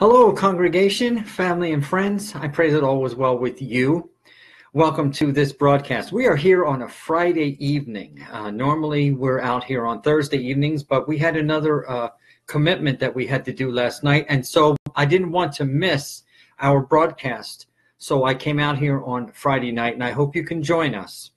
Hello, congregation, family, and friends. I pray that all was well with you. Welcome to this broadcast. We are here on a Friday evening. Uh, normally, we're out here on Thursday evenings, but we had another uh, commitment that we had to do last night. And so I didn't want to miss our broadcast. So I came out here on Friday night, and I hope you can join us.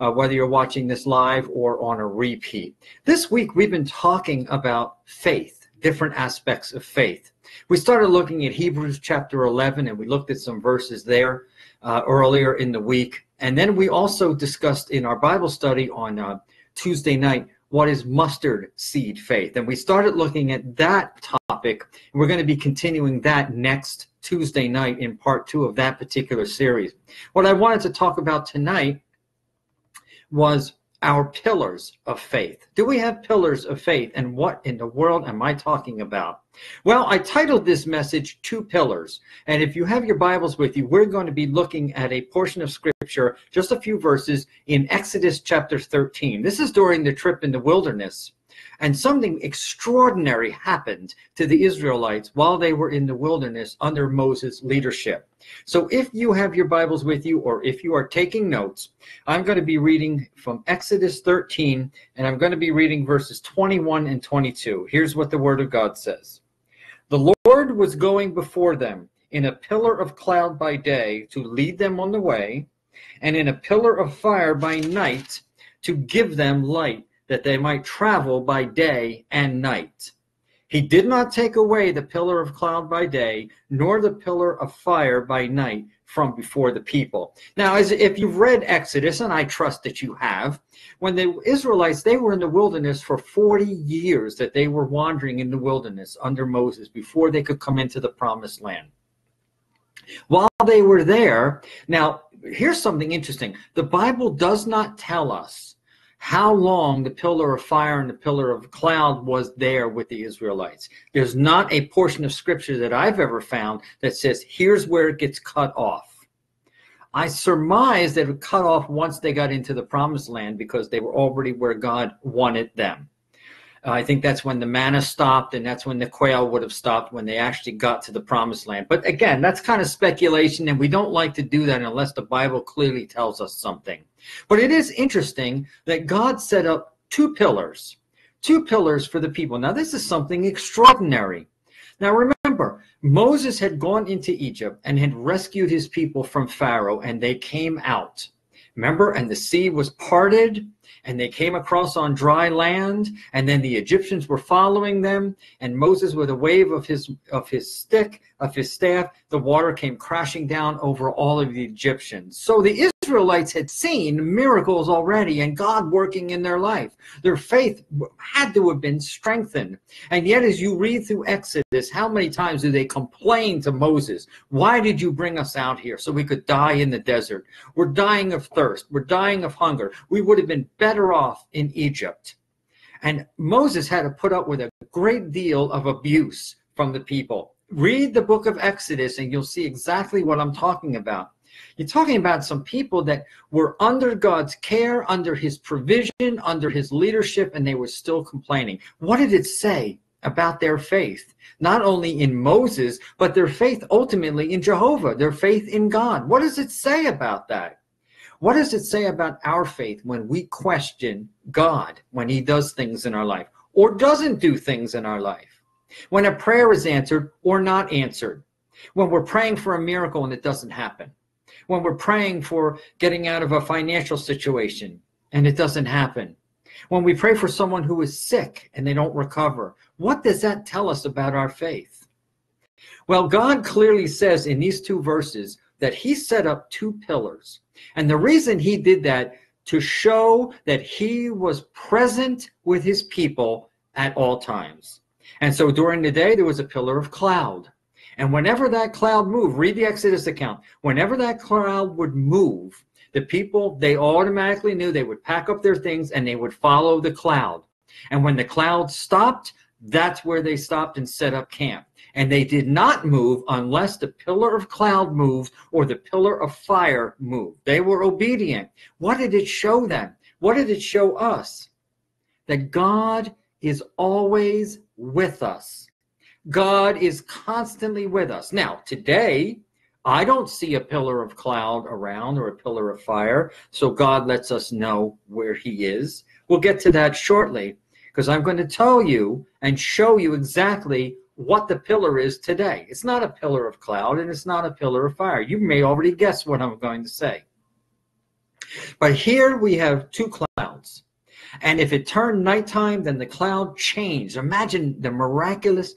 Uh, whether you're watching this live or on a repeat. This week, we've been talking about faith, different aspects of faith. We started looking at Hebrews chapter 11, and we looked at some verses there uh, earlier in the week. And then we also discussed in our Bible study on uh, Tuesday night what is mustard seed faith. And we started looking at that topic. And we're going to be continuing that next Tuesday night in part two of that particular series. What I wanted to talk about tonight was our pillars of faith. Do we have pillars of faith? And what in the world am I talking about? Well, I titled this message Two Pillars. And if you have your Bibles with you, we're going to be looking at a portion of Scripture, just a few verses in Exodus chapter 13. This is during the trip in the wilderness. And something extraordinary happened to the Israelites while they were in the wilderness under Moses' leadership. So if you have your Bibles with you or if you are taking notes, I'm going to be reading from Exodus 13 and I'm going to be reading verses 21 and 22. Here's what the Word of God says The Lord was going before them in a pillar of cloud by day to lead them on the way, and in a pillar of fire by night to give them light that they might travel by day and night. He did not take away the pillar of cloud by day, nor the pillar of fire by night from before the people. Now, as if you've read Exodus, and I trust that you have, when the Israelites they were in the wilderness for 40 years that they were wandering in the wilderness under Moses before they could come into the promised land. While they were there, now here's something interesting. The Bible does not tell us how long the pillar of fire and the pillar of cloud was there with the Israelites. There's not a portion of scripture that I've ever found that says, here's where it gets cut off. I surmise that it cut off once they got into the promised land because they were already where God wanted them. Uh, I think that's when the manna stopped, and that's when the quail would have stopped when they actually got to the promised land. But again, that's kind of speculation, and we don't like to do that unless the Bible clearly tells us something. But it is interesting that God set up two pillars, two pillars for the people. Now, this is something extraordinary. Now, remember, Moses had gone into Egypt and had rescued his people from Pharaoh, and they came out. Remember, and the sea was parted, and they came across on dry land and then the egyptians were following them and moses with a wave of his of his stick of his staff the water came crashing down over all of the egyptians. So the israelites had seen miracles already and god working in their life their faith had to have been strengthened and yet as you read through exodus how many times do they complain to moses why did you bring us out here so we could die in the desert we're dying of thirst we're dying of hunger we would have been better off in Egypt. And Moses had to put up with a great deal of abuse from the people. Read the book of Exodus and you'll see exactly what I'm talking about. You're talking about some people that were under God's care, under his provision, under his leadership, and they were still complaining. What did it say about their faith? Not only in Moses, but their faith ultimately in Jehovah, their faith in God. What does it say about that? What does it say about our faith when we question God when he does things in our life or doesn't do things in our life? When a prayer is answered or not answered? When we're praying for a miracle and it doesn't happen? When we're praying for getting out of a financial situation and it doesn't happen? When we pray for someone who is sick and they don't recover? What does that tell us about our faith? Well, God clearly says in these two verses that he set up two pillars and the reason he did that to show that he was present with his people at all times. And so during the day, there was a pillar of cloud. And whenever that cloud moved, read the Exodus account, whenever that cloud would move, the people, they automatically knew they would pack up their things and they would follow the cloud. And when the cloud stopped, that's where they stopped and set up camp and they did not move unless the pillar of cloud moved or the pillar of fire moved. They were obedient. What did it show them? What did it show us? That God is always with us. God is constantly with us. Now, today, I don't see a pillar of cloud around or a pillar of fire, so God lets us know where He is. We'll get to that shortly because I'm going to tell you and show you exactly what the pillar is today. It's not a pillar of cloud and it's not a pillar of fire. You may already guess what I'm going to say. But here we have two clouds. And if it turned nighttime, then the cloud changed. Imagine the miraculous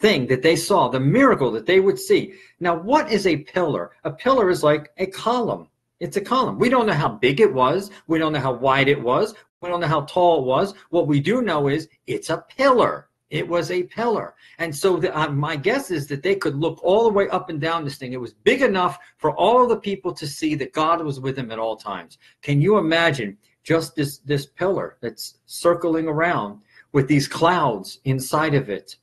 thing that they saw, the miracle that they would see. Now, what is a pillar? A pillar is like a column. It's a column. We don't know how big it was. We don't know how wide it was. We don't know how tall it was. What we do know is it's a pillar. It was a pillar. And so the, uh, my guess is that they could look all the way up and down this thing. It was big enough for all of the people to see that God was with them at all times. Can you imagine just this, this pillar that's circling around with these clouds inside of it?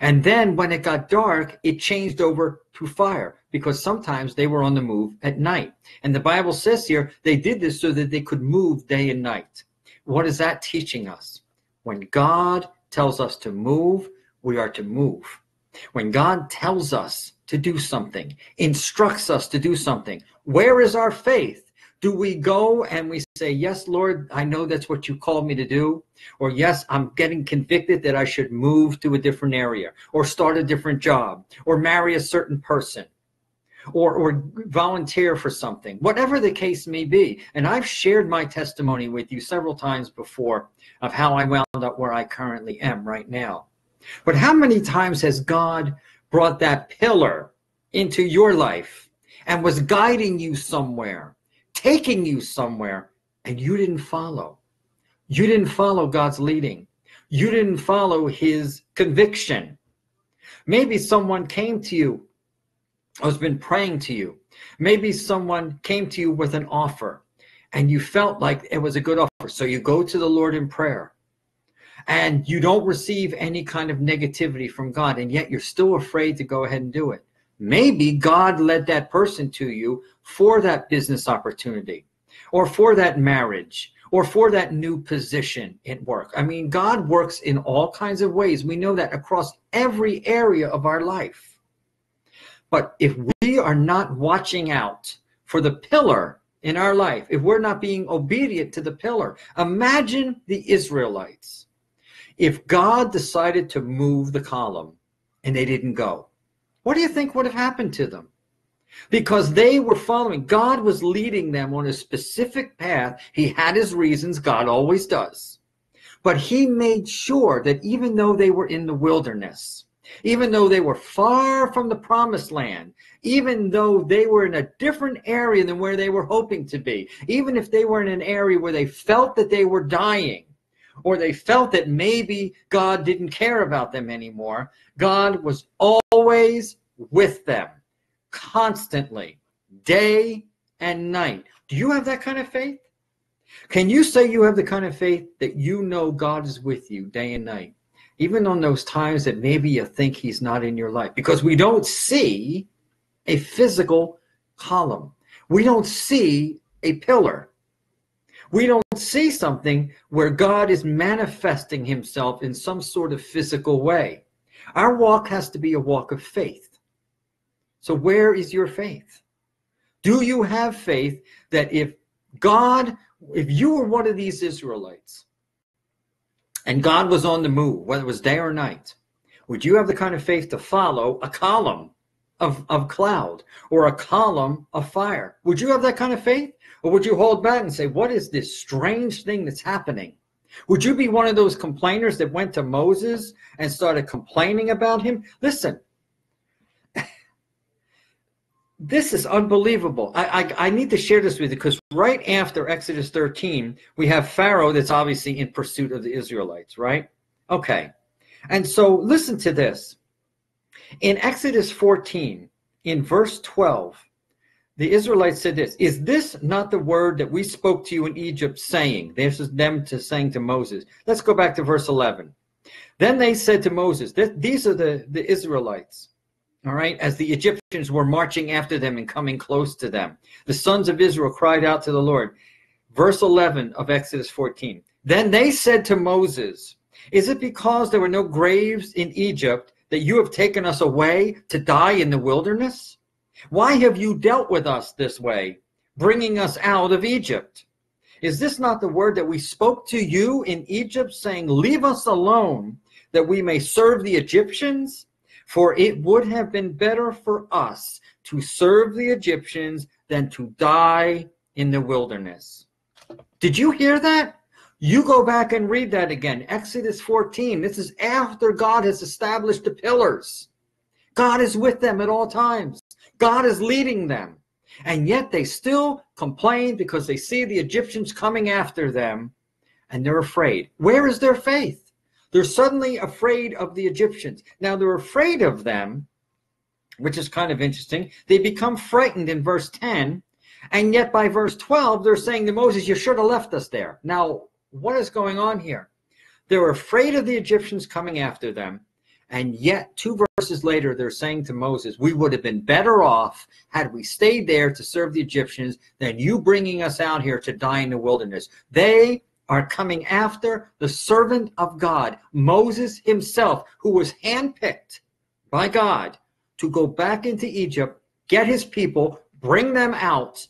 And then when it got dark, it changed over to fire because sometimes they were on the move at night. And the Bible says here they did this so that they could move day and night. What is that teaching us? When God tells us to move, we are to move. When God tells us to do something, instructs us to do something, where is our faith? Do we go and we say, Yes, Lord, I know that's what you called me to do? Or, Yes, I'm getting convicted that I should move to a different area, or start a different job, or marry a certain person, or, or volunteer for something, whatever the case may be. And I've shared my testimony with you several times before of how I wound up where I currently am right now. But how many times has God brought that pillar into your life and was guiding you somewhere? taking you somewhere and you didn't follow. You didn't follow God's leading. You didn't follow his conviction. Maybe someone came to you has been praying to you. Maybe someone came to you with an offer and you felt like it was a good offer. So you go to the Lord in prayer and you don't receive any kind of negativity from God, and yet you're still afraid to go ahead and do it. Maybe God led that person to you for that business opportunity or for that marriage or for that new position at work. I mean, God works in all kinds of ways. We know that across every area of our life. But if we are not watching out for the pillar in our life, if we're not being obedient to the pillar, imagine the Israelites. If God decided to move the column and they didn't go, what do you think would have happened to them? Because they were following, God was leading them on a specific path. He had his reasons, God always does. But he made sure that even though they were in the wilderness, even though they were far from the promised land, even though they were in a different area than where they were hoping to be, even if they were in an area where they felt that they were dying, or they felt that maybe God didn't care about them anymore, God was always with them, constantly, day and night. Do you have that kind of faith? Can you say you have the kind of faith that you know God is with you day and night, even on those times that maybe you think He's not in your life? Because we don't see a physical column, we don't see a pillar. We don't see something where God is manifesting himself in some sort of physical way. Our walk has to be a walk of faith. So, where is your faith? Do you have faith that if God, if you were one of these Israelites and God was on the move, whether it was day or night, would you have the kind of faith to follow a column of, of cloud or a column of fire? Would you have that kind of faith? Or would you hold back and say, What is this strange thing that's happening? Would you be one of those complainers that went to Moses and started complaining about him? Listen, this is unbelievable. I, I, I, need to share this with you because right after Exodus 13, we have Pharaoh that's obviously in pursuit of the Israelites, right? Okay. And so listen to this. In Exodus 14, in verse 12, the Israelites said this Is this not the word that we spoke to you in Egypt, saying? This is them to saying to Moses. Let's go back to verse 11. Then they said to Moses, These are the, the Israelites, all right, as the Egyptians were marching after them and coming close to them. The sons of Israel cried out to the Lord. Verse 11 of Exodus 14. Then they said to Moses, Is it because there were no graves in Egypt that you have taken us away to die in the wilderness? Why have you dealt with us this way, bringing us out of Egypt? Is this not the word that we spoke to you in Egypt, saying, Leave us alone, that we may serve the Egyptians? For it would have been better for us to serve the Egyptians than to die in the wilderness. Did you hear that? You go back and read that again. Exodus 14. This is after God has established the pillars. God is with them at all times. God is leading them. And yet they still complain because they see the Egyptians coming after them and they're afraid. Where is their faith? They're suddenly afraid of the Egyptians. Now they're afraid of them, which is kind of interesting. They become frightened in verse 10. And yet by verse 12, they're saying to Moses, You should have left us there. Now, what is going on here? They're afraid of the Egyptians coming after them. And yet, two verses later, they're saying to Moses, We would have been better off had we stayed there to serve the Egyptians than you bringing us out here to die in the wilderness. They are coming after the servant of God, Moses himself, who was handpicked by God to go back into Egypt, get his people, bring them out.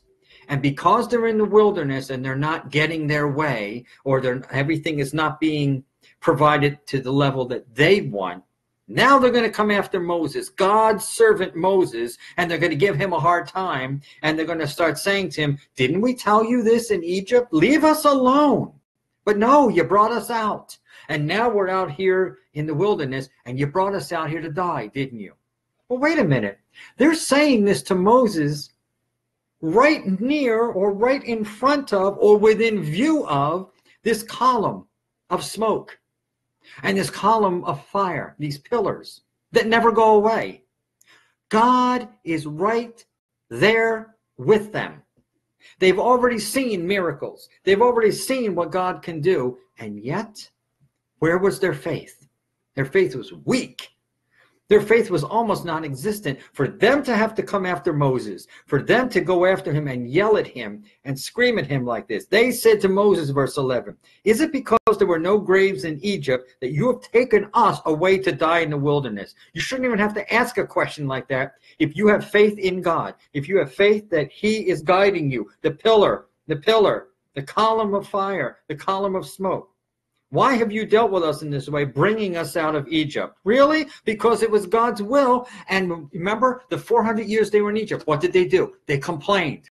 And because they're in the wilderness and they're not getting their way, or everything is not being provided to the level that they want, now they're going to come after Moses, God's servant Moses, and they're going to give him a hard time. And they're going to start saying to him, Didn't we tell you this in Egypt? Leave us alone. But no, you brought us out. And now we're out here in the wilderness, and you brought us out here to die, didn't you? Well, wait a minute. They're saying this to Moses right near or right in front of or within view of this column of smoke and this column of fire, these pillars that never go away. God is right there with them. They've already seen miracles. They've already seen what God can do. And yet, where was their faith? Their faith was weak. Their faith was almost non existent. For them to have to come after Moses, for them to go after him and yell at him and scream at him like this, they said to Moses, verse 11, Is it because there were no graves in Egypt that you have taken us away to die in the wilderness? You shouldn't even have to ask a question like that if you have faith in God, if you have faith that He is guiding you, the pillar, the pillar, the column of fire, the column of smoke. Why have you dealt with us in this way, bringing us out of Egypt? Really? Because it was God's will. And remember, the 400 years they were in Egypt, what did they do? They complained.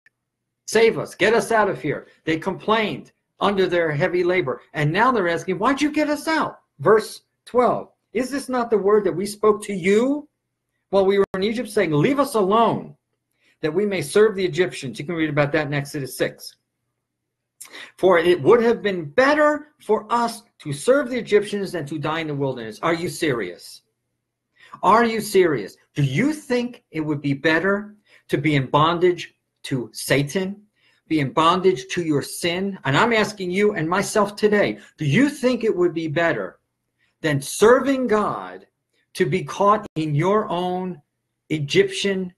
Save us, get us out of here. They complained under their heavy labor. And now they're asking, why'd you get us out? Verse 12. Is this not the word that we spoke to you while we were in Egypt, saying, Leave us alone, that we may serve the Egyptians? You can read about that in Exodus 6. For it would have been better for us to serve the Egyptians than to die in the wilderness. Are you serious? Are you serious? Do you think it would be better to be in bondage to Satan, be in bondage to your sin? And I'm asking you and myself today, do you think it would be better than serving God to be caught in your own Egyptian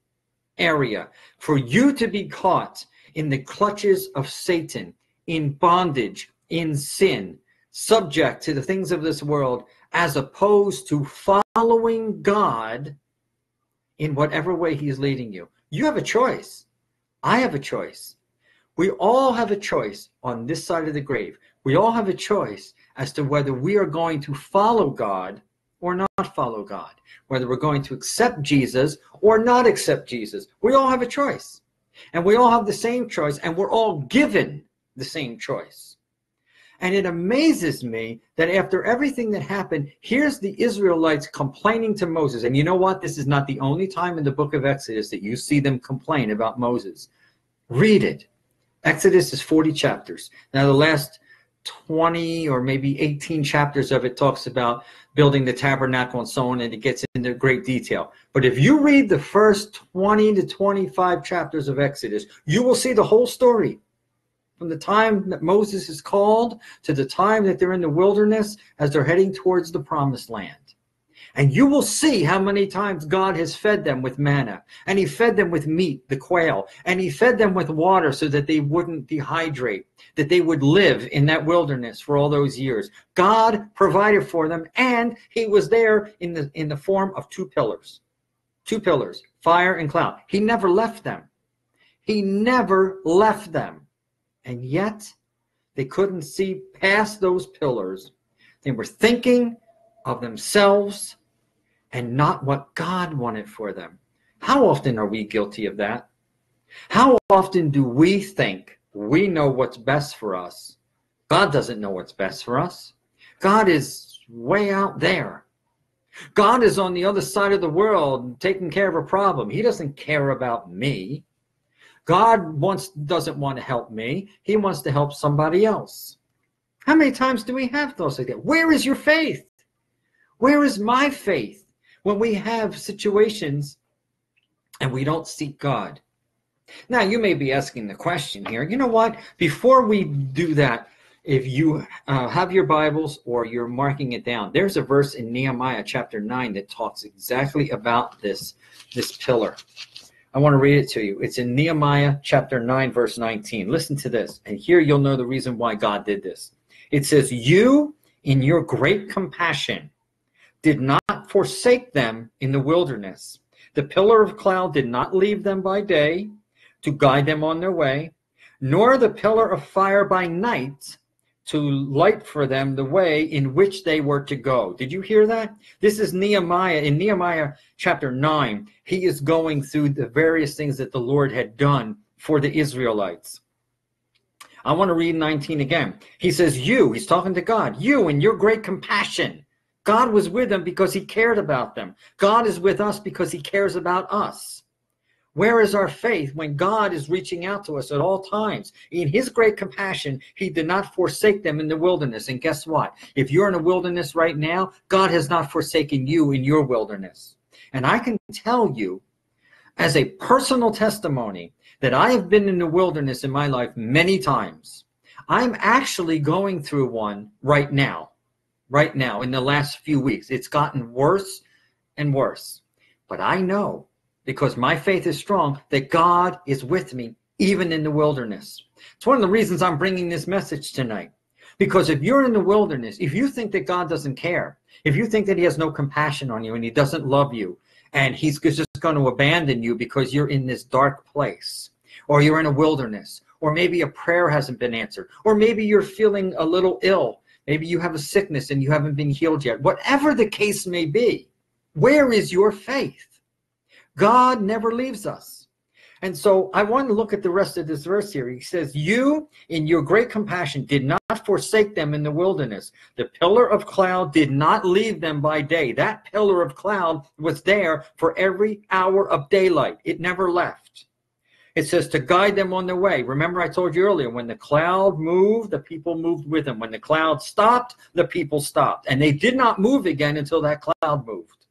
area, for you to be caught in the clutches of Satan? In bondage, in sin, subject to the things of this world, as opposed to following God in whatever way He's leading you. You have a choice. I have a choice. We all have a choice on this side of the grave. We all have a choice as to whether we are going to follow God or not follow God, whether we're going to accept Jesus or not accept Jesus. We all have a choice. And we all have the same choice, and we're all given the same choice. And it amazes me that after everything that happened, here's the Israelites complaining to Moses. And you know what? This is not the only time in the book of Exodus that you see them complain about Moses. Read it. Exodus is 40 chapters. Now, the last 20 or maybe 18 chapters of it talks about building the tabernacle and so on, and it gets into great detail. But if you read the first 20 to 25 chapters of Exodus, you will see the whole story from the time that Moses is called to the time that they're in the wilderness as they're heading towards the promised land. And you will see how many times God has fed them with manna, and He fed them with meat, the quail, and He fed them with water so that they wouldn't dehydrate, that they would live in that wilderness for all those years. God provided for them, and He was there in the in the form of two pillars, two pillars, fire and cloud. He never left them. He never left them, and yet they couldn't see past those pillars. They were thinking of themselves and not what God wanted for them. How often are we guilty of that? How often do we think we know what's best for us? God doesn't know what's best for us. God is way out there. God is on the other side of the world taking care of a problem. He doesn't care about me. God wants doesn't want to help me. He wants to help somebody else. How many times do we have those like that? Where is your faith? Where is my faith? when we have situations and we don't seek God. Now, you may be asking the question here, you know what? Before we do that, if you uh, have your Bibles or you're marking it down, there's a verse in Nehemiah chapter 9 that talks exactly about this, this pillar. I want to read it to you. It's in Nehemiah chapter 9, verse 19. Listen to this, and here you'll know the reason why God did this. It says, You, in your great compassion, did not forsake them in the wilderness. The pillar of cloud did not leave them by day to guide them on their way, nor the pillar of fire by night to light for them the way in which they were to go. Did you hear that? This is Nehemiah. In Nehemiah chapter 9, he is going through the various things that the Lord had done for the Israelites. I want to read 19 again. He says, You, he's talking to God, you and your great compassion God was with them because he cared about them. God is with us because he cares about us. Where is our faith when God is reaching out to us at all times? In his great compassion, he did not forsake them in the wilderness. And guess what? If you're in a wilderness right now, God has not forsaken you in your wilderness. And I can tell you, as a personal testimony, that I have been in the wilderness in my life many times. I'm actually going through one right now right now in the last few weeks. It's gotten worse and worse. But I know because my faith is strong that God is with me even in the wilderness. It's one of the reasons I'm bringing this message tonight. Because if you're in the wilderness, if you think that God doesn't care, if you think that He has no compassion on you and He doesn't love you, and He's just going to abandon you because you're in this dark place, or you're in a wilderness, or maybe a prayer hasn't been answered, or maybe you're feeling a little ill Maybe you have a sickness and you haven't been healed yet. Whatever the case may be, where is your faith? God never leaves us. And so I want to look at the rest of this verse here. He says, You, in your great compassion, did not forsake them in the wilderness. The pillar of cloud did not leave them by day. That pillar of cloud was there for every hour of daylight, it never left. It says to guide them on their way. Remember, I told you earlier, when the cloud moved, the people moved with them. When the cloud stopped, the people stopped. And they did not move again until that cloud moved.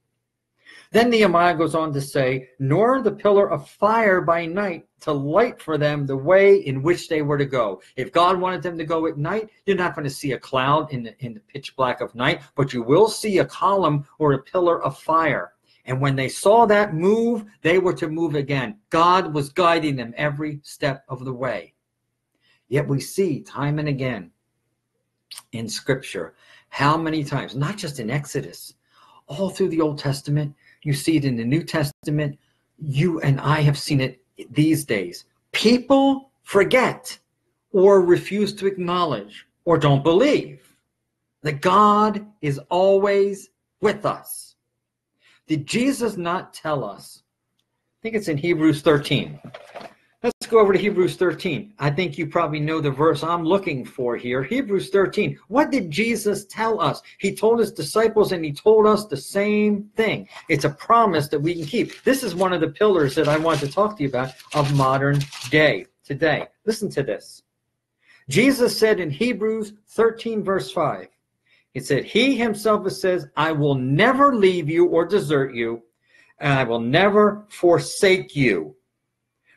Then Nehemiah goes on to say, Nor the pillar of fire by night to light for them the way in which they were to go. If God wanted them to go at night, you're not going to see a cloud in the, in the pitch black of night, but you will see a column or a pillar of fire. And when they saw that move, they were to move again. God was guiding them every step of the way. Yet we see time and again in Scripture how many times, not just in Exodus, all through the Old Testament, you see it in the New Testament, you and I have seen it these days. People forget or refuse to acknowledge or don't believe that God is always with us. Did Jesus not tell us? I think it's in Hebrews 13. Go over to Hebrews 13. I think you probably know the verse I'm looking for here. Hebrews 13. What did Jesus tell us? He told his disciples and he told us the same thing. It's a promise that we can keep. This is one of the pillars that I want to talk to you about of modern day today. Listen to this. Jesus said in Hebrews 13, verse 5, He said, He himself says, I will never leave you or desert you, and I will never forsake you.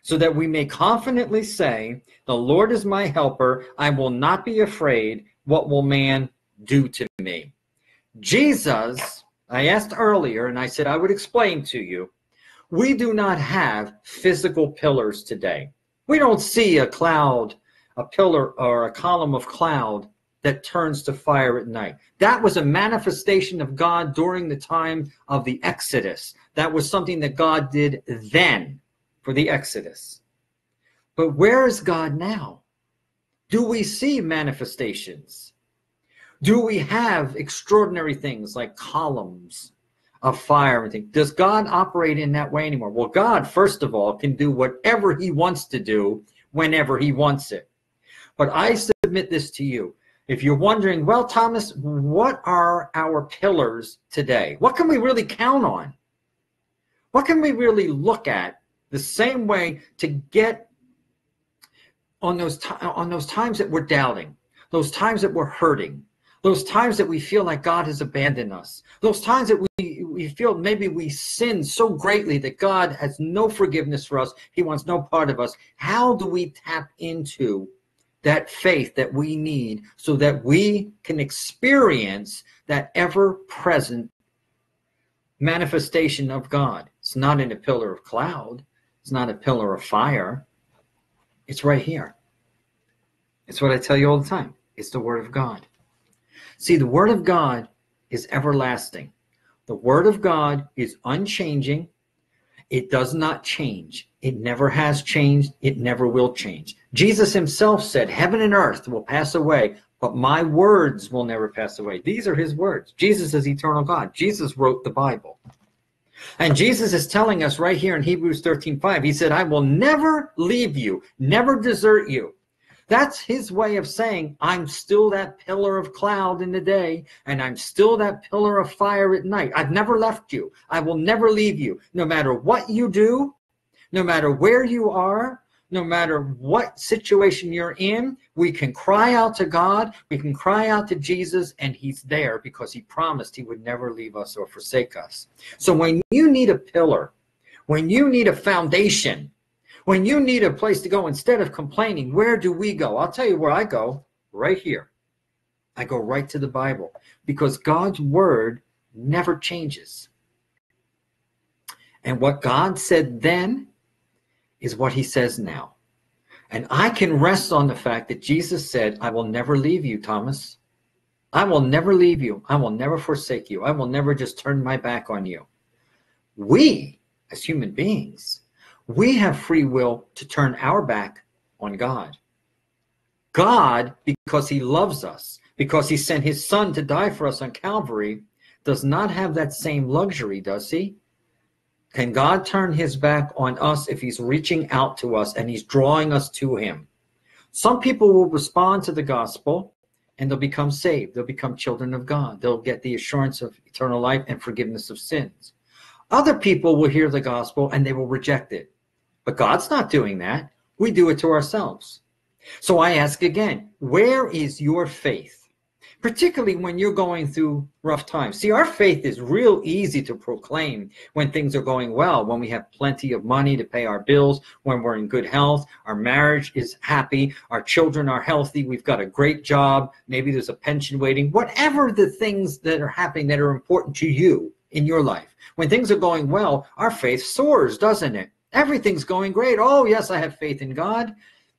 So that we may confidently say, The Lord is my helper. I will not be afraid. What will man do to me? Jesus I asked earlier and I said I would explain to you. We do not have physical pillars today. We don't see a cloud, a pillar, or a column of cloud that turns to fire at night. That was a manifestation of God during the time of the Exodus. That was something that God did then for the Exodus. But where is God now? Do we see manifestations? Do we have extraordinary things like columns of fire and things? Does God operate in that way anymore? Well, God, first of all, can do whatever he wants to do whenever he wants it. But I submit this to you. If you're wondering, well, Thomas, what are our pillars today? What can we really count on? What can we really look at the same way to get on those on those times that we're doubting, those times that we're hurting, those times that we feel like God has abandoned us, those times that we, we feel maybe we sin so greatly that God has no forgiveness for us, He wants no part of us. How do we tap into that faith that we need so that we can experience that ever present manifestation of God. It's not in a pillar of cloud, it's not a pillar of fire. It's right here. It's what I tell you all the time. It's the Word of God. See, the Word of God is everlasting. The Word of God is unchanging. It does not change. It never has changed. It never will change. Jesus himself said, Heaven and earth will pass away, but my words will never pass away. These are his words. Jesus is eternal God. Jesus wrote the Bible. And Jesus is telling us right here in Hebrews 13 5, he said, I will never leave you, never desert you. That's his way of saying, I'm still that pillar of cloud in the day, and I'm still that pillar of fire at night. I've never left you. I will never leave you. No matter what you do, no matter where you are, no matter what situation you're in, we can cry out to God, we can cry out to Jesus, and He's there because He promised He would never leave us or forsake us. So when you need a pillar, when you need a foundation, when you need a place to go, instead of complaining, where do we go? I'll tell you where I go right here. I go right to the Bible because God's word never changes. And what God said then is what he says now. And I can rest on the fact that Jesus said, I will never leave you, Thomas. I will never leave you. I will never forsake you. I will never just turn my back on you. We, as human beings, we have free will to turn our back on God. God, because he loves us, because he sent his son to die for us on Calvary, does not have that same luxury, does he? Can God turn his back on us if he's reaching out to us and he's drawing us to him? Some people will respond to the gospel and they'll become saved. They'll become children of God. They'll get the assurance of eternal life and forgiveness of sins. Other people will hear the gospel and they will reject it. But God's not doing that. We do it to ourselves. So I ask again, where is your faith? Particularly when you're going through rough times. See, our faith is real easy to proclaim when things are going well, when we have plenty of money to pay our bills, when we're in good health, our marriage is happy, our children are healthy, we've got a great job, maybe there's a pension waiting, whatever the things that are happening that are important to you in your life. When things are going well, our faith soars, doesn't it? Everything's going great. Oh, yes, I have faith in God.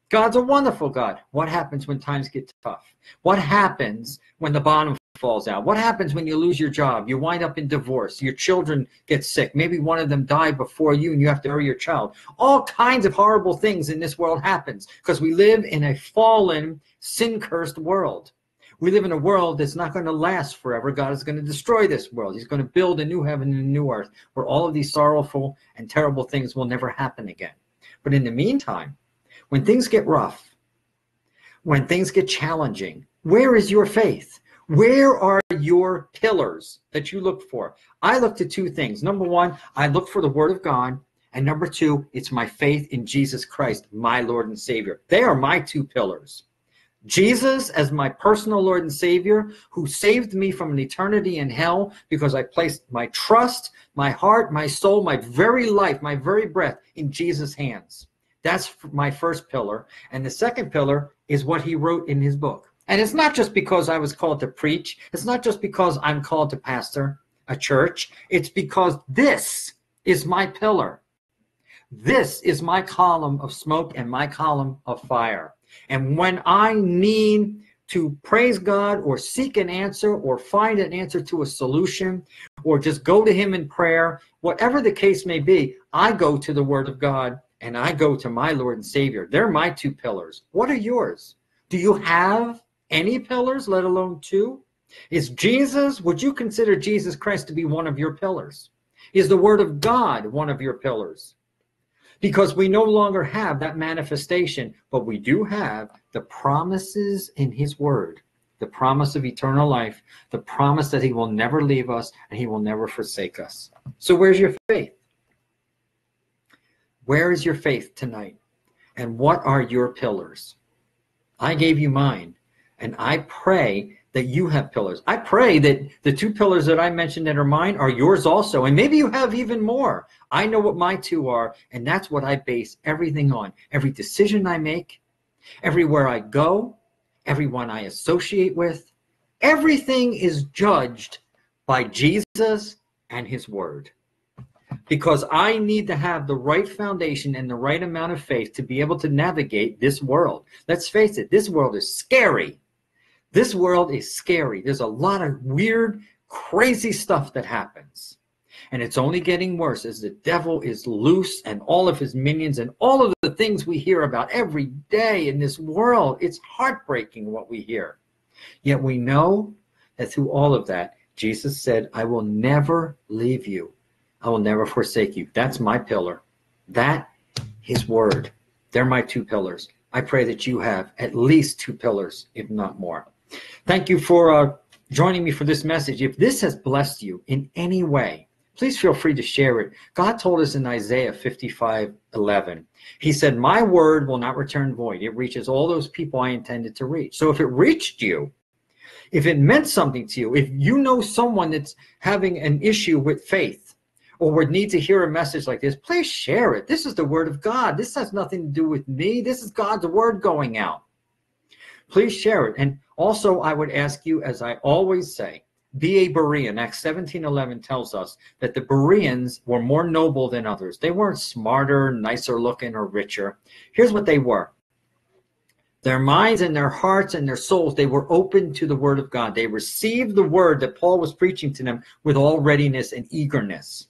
God's a wonderful God. What happens when times get tough? What happens when the bottom falls out? What happens when you lose your job? You wind up in divorce. Your children get sick. Maybe one of them died before you and you have to bury your child. All kinds of horrible things in this world happens because we live in a fallen, sin-cursed world. We live in a world that's not going to last forever. God is going to destroy this world. He's going to build a new heaven and a new earth where all of these sorrowful and terrible things will never happen again. But in the meantime, when things get rough, when things get challenging, where is your faith? Where are your pillars that you look for? I look to two things. Number one, I look for the Word of God. And number two, it's my faith in Jesus Christ, my Lord and Savior. They are my two pillars. Jesus as my personal Lord and Savior, who saved me from an eternity in hell because I placed my trust, my heart, my soul, my very life, my very breath in Jesus' hands. That's my first pillar. And the second pillar is what he wrote in his book. And it's not just because I was called to preach. It's not just because I'm called to pastor. a church. It's because this is my pillar. This is my column of smoke and my column of fire. And when I need to praise God or seek an answer or find an answer to a solution or just go to Him in prayer, whatever the case may be, I go to the Word of God and I go to my Lord and Savior. They're my two pillars. What are yours? Do you have any pillars, let alone two? Is Jesus, would you consider Jesus Christ to be one of your pillars? Is the Word of God one of your pillars? Because we no longer have that manifestation, but we do have the promises in His Word the promise of eternal life, the promise that He will never leave us and He will never forsake us. So, where's your faith? Where is your faith tonight? And what are your pillars? I gave you mine, and I pray that you have pillars. I pray that the two pillars that I mentioned that are mine are yours also. And maybe you have even more. I know what my two are, and that's what I base everything on. Every decision I make, everywhere I go, everyone I associate with, everything is judged by Jesus and his word. Because I need to have the right foundation and the right amount of faith to be able to navigate this world. Let's face it, this world is scary. This world is scary. There's a lot of weird, crazy stuff that happens. And it's only getting worse as the devil is loose and all of his minions and all of the things we hear about every day in this world. It's heartbreaking what we hear. Yet we know that through all of that, Jesus said, I will never leave you. I will never forsake you. That's my pillar. That, his word. They're my two pillars. I pray that you have at least two pillars, if not more. Thank you for uh, joining me for this message. If this has blessed you in any way, please feel free to share it. God told us in Isaiah 55 11, He said, My word will not return void. It reaches all those people I intended to reach. So if it reached you, if it meant something to you, if you know someone that's having an issue with faith, or would need to hear a message like this, please share it. This is the word of God. This has nothing to do with me. This is God's word going out. Please share it. And also, I would ask you, as I always say, be a Berean. Acts 17:11 tells us that the Bereans were more noble than others. They weren't smarter, nicer looking, or richer. Here's what they were. Their minds and their hearts and their souls, they were open to the word of God. They received the word that Paul was preaching to them with all readiness and eagerness.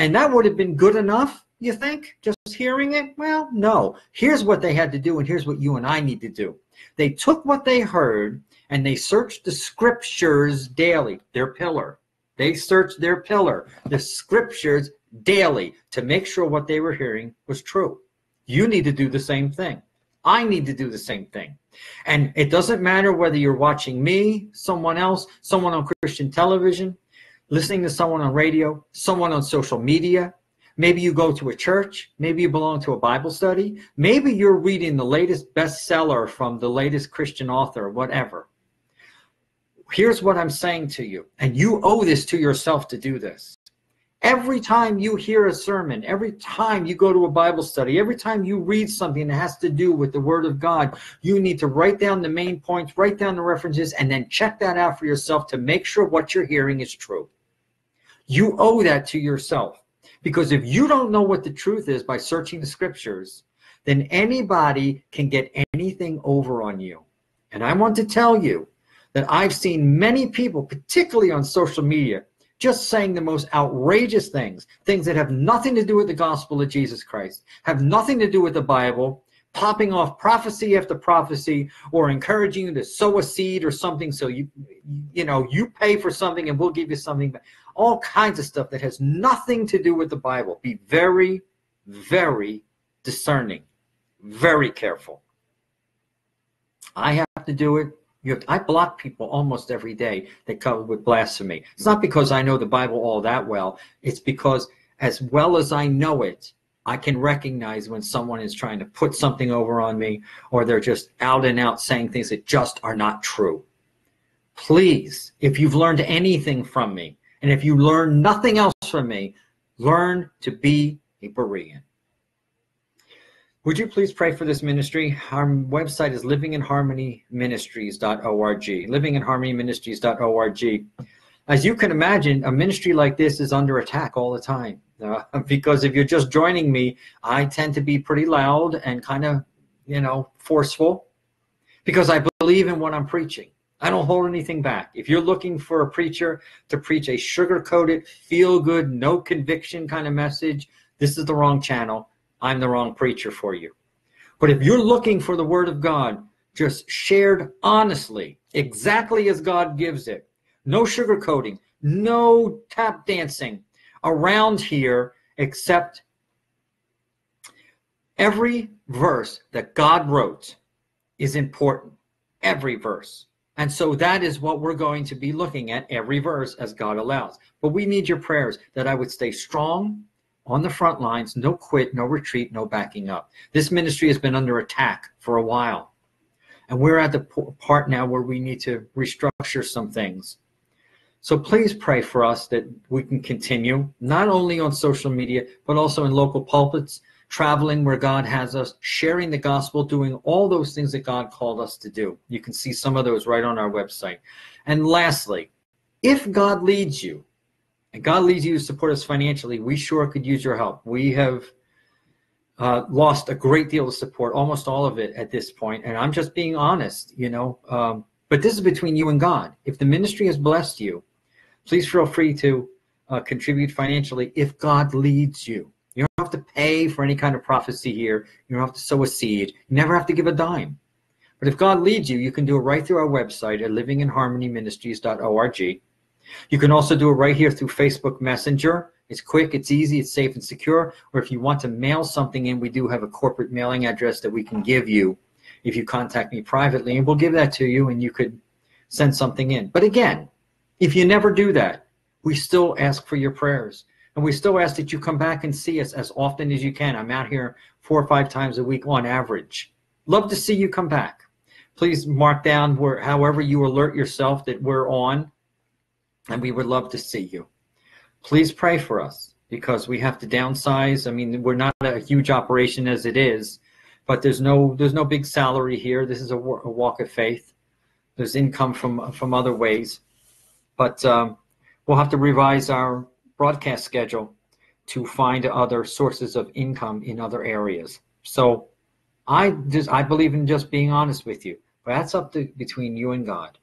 And that would have been good enough, you think? Just hearing it? Well, no. Here's what they had to do, and here's what you and I need to do. They took what they heard and they searched the scriptures daily, their pillar. They searched their pillar, the scriptures daily to make sure what they were hearing was true. You need to do the same thing. I need to do the same thing. And it doesn't matter whether you're watching me, someone else, someone on Christian television, listening to someone on radio, someone on social media, Maybe you go to a church. Maybe you belong to a Bible study. Maybe you're reading the latest bestseller from the latest Christian author, whatever. Here's what I'm saying to you, and you owe this to yourself to do this. Every time you hear a sermon, every time you go to a Bible study, every time you read something that has to do with the Word of God, you need to write down the main points, write down the references, and then check that out for yourself to make sure what you're hearing is true. You owe that to yourself. Because if you don't know what the truth is by searching the scriptures, then anybody can get anything over on you. And I want to tell you that I've seen many people, particularly on social media, just saying the most outrageous things, things that have nothing to do with the gospel of Jesus Christ, have nothing to do with the Bible, popping off prophecy after prophecy or encouraging you to sow a seed or something so you you know you pay for something and we'll give you something all kinds of stuff that has nothing to do with the Bible. Be very, very discerning, very careful. I have to do it. You have, I block people almost every day that come with blasphemy. It's not because I know the Bible all that well. It's because, as well as I know it, I can recognize when someone is trying to put something over on me or they're just out and out saying things that just are not true. Please, if you've learned anything from me, and if you learn nothing else from me, learn to be a Berean. Would you please pray for this ministry? Our website is livinginharmonyministries.org. Livinginharmonyministries.org. as you can imagine, a ministry like this is under attack all the time. Uh, because if you're just joining me, I tend to be pretty loud and kind of, you know, forceful because I believe in what I'm preaching. I don't hold anything back. If you're looking for a preacher to preach a sugar coated, feel good, no conviction kind of message, this is the wrong channel. I'm the wrong preacher for you. But if you're looking for the word of God, just shared honestly, exactly as God gives it, no sugarcoating, no tap dancing around here, except every verse that God wrote is important. Every verse. And so that is what we're going to be looking at every verse as God allows. But we need your prayers that I would stay strong on the front lines, no quit, no retreat, no backing up. This ministry has been under attack for a while. And we're at the part now where we need to restructure some things. So please pray for us that we can continue, not only on social media, but also in local pulpits traveling where God has us, sharing the gospel, doing all those things that God called us to do. You can see some of those right on our website. And lastly, if God leads you, and God leads you to support us financially, we sure could use your help. We have uh, lost a great deal of support, almost all of it at this point, and I'm just being honest, you know. Um, but this is between you and God. If the ministry has blessed you, please feel free to uh, contribute financially if God leads you. You don't have to pay for any kind of prophecy here. You don't have to sow a seed. You never have to give a dime. But if God leads you, you can do it right through our website at livinginharmonyministries.org. You can also do it right here through Facebook Messenger. It's quick, it's easy, it's safe and secure. Or if you want to mail something in, we do have a corporate mailing address that we can give you if you contact me privately, and we'll give that to you and you could send something in. But again, if you never do that, we still ask for your prayers. And we still ask that you come back and see us as often as you can. I'm out here four or five times a week on average. Love to see you come back. Please mark down where, however you alert yourself that we're on, and we would love to see you. Please pray for us because we have to downsize. I mean, we're not a huge operation as it is, but there's no there's no big salary here. This is a, a walk of faith. There's income from from other ways, but um, we'll have to revise our broadcast schedule to find other sources of income in other areas. So I just I believe in just being honest with you. But that's up to between you and God.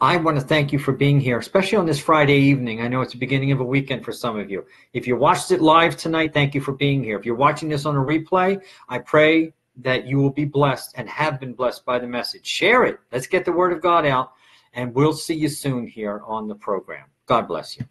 I want to thank you for being here, especially on this Friday evening. I know it's the beginning of a weekend for some of you. If you watched it live tonight, thank you for being here. If you're watching this on a replay, I pray that you will be blessed and have been blessed by the message. Share it. Let's get the word of God out, and we'll see you soon here on the program. God bless you.